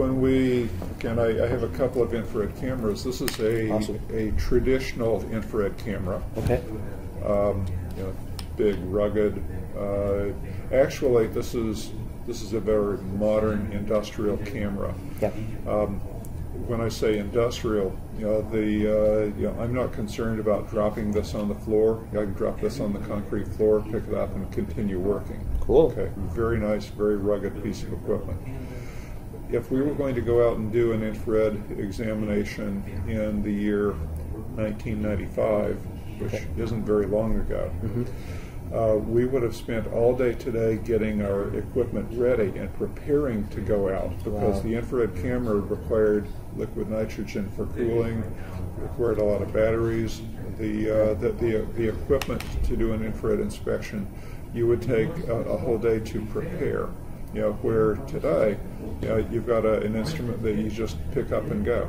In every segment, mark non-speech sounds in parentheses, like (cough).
when we, again, I, I have a couple of infrared cameras. This is a, Awesome. a traditional infrared camera. Okay. Um, you know, big, rugged. Uh, actually, this is this is a very modern industrial camera. Yeah. Um, when I say industrial, you know, the uh, you know, I'm not concerned about dropping this on the floor. I can drop this on the concrete floor, pick it up, and continue working. Cool. Okay, very nice, very rugged piece of equipment. If we were going to go out and do an infrared examination in the year 1995, which isn't very long ago, uh, we would have spent all day today getting our equipment ready and preparing to go out because Wow. the infrared camera required liquid nitrogen for cooling, required a lot of batteries. The, uh, the, the, the equipment to do an infrared inspection, you would take a, a whole day to prepare. You know, where today, you know, you've got a, an instrument that you just pick up and go.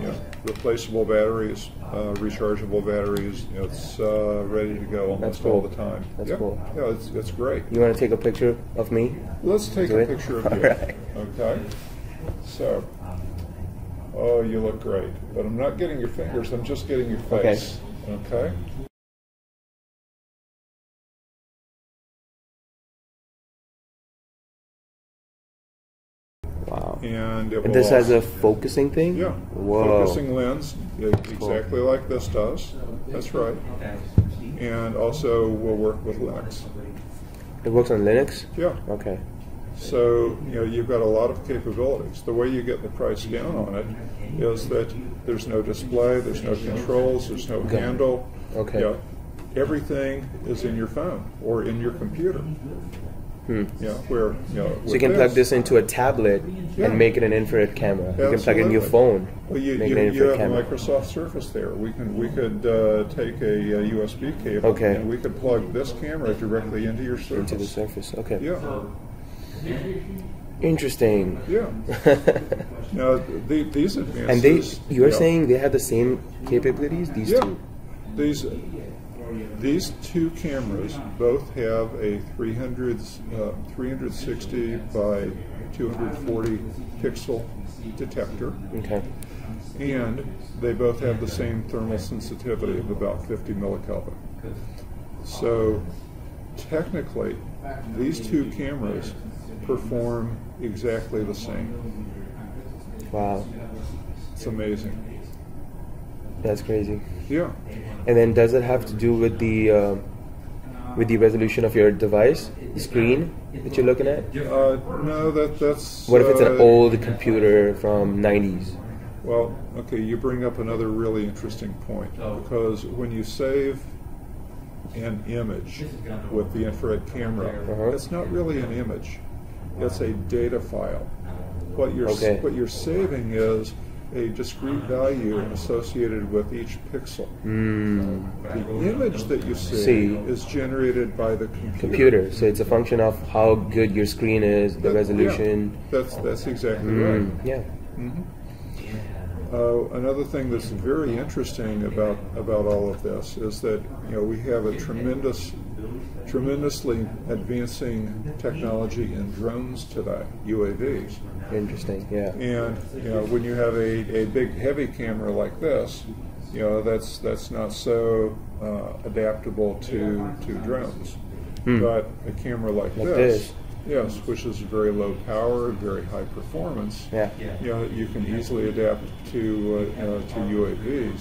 You know, replaceable batteries, uh, rechargeable batteries. You know, it's uh, ready to go almost cool. all the time. That's yeah. cool. Yeah, it's, it's great. You want to take a picture of me? Let's take Do a it? picture of (laughs) All you. right. Okay. So, oh, you look great. But I'm not getting your fingers. I'm just getting your face. Okay. Wow. And, it And this has a focusing thing? yeah Whoa. focusing lens exactly like this does. That's right. And also will work with Linux. It works on Linux? Yeah. Okay. So, you know, you've got a lot of capabilities. The way you get the price down on it is that there's no display, there's no controls, there's no Okay. handle. Okay. You know, everything is in your phone or in your computer. Hmm. You know, where, you know, So you can plug this into a tablet Yeah. and make it an infrared camera. You can plug it in your phone, Well, you, make you, it an you infrared have a. Microsoft Surface there. We can we could uh, take a, uh USB cable Okay. and we could plug this camera directly into your Surface. Into the surface. Okay. Yeah, (laughs) Interesting. yeah. (laughs) Now the, these advances. And they, you're yeah. saying they have the same capabilities? These Yeah, two? these these two cameras both have a 300 uh, 360 by 240 pixel detector, Okay. and they both have the same thermal sensitivity of about 50 millikelvin. So technically, these two cameras perform exactly the same. Wow. It's amazing. That's crazy. Yeah. And then does it have to do with the uh, with the resolution of your device, the screen that you're looking at? Uh, no, that that's. What if it's an uh, old computer from 90s? Well, okay, you bring up another really interesting point because when you save an image with the infrared camera, Uh-huh. it's not really an image; it's a data file. What you're Okay. what you're saving is a discrete value associated with each pixel. Mm, The image that you see, See. is generated by the computer. computer. So it's a function of how good your screen is, the That- yeah, resolution. that's that's exactly right. Mm, yeah. Uh, another thing that's very interesting about about all of this is that you know we have a tremendous, tremendously advancing technology in drones today, UAVs, Interesting. Yeah. and you know when you have a, a big heavy camera like this, you know that's that's not so uh, adaptable to to drones, but a camera like, Like this, this. yes, which is very low power, very high performance Yeah. you know, you can easily adapt to uh, uh, to UAVs.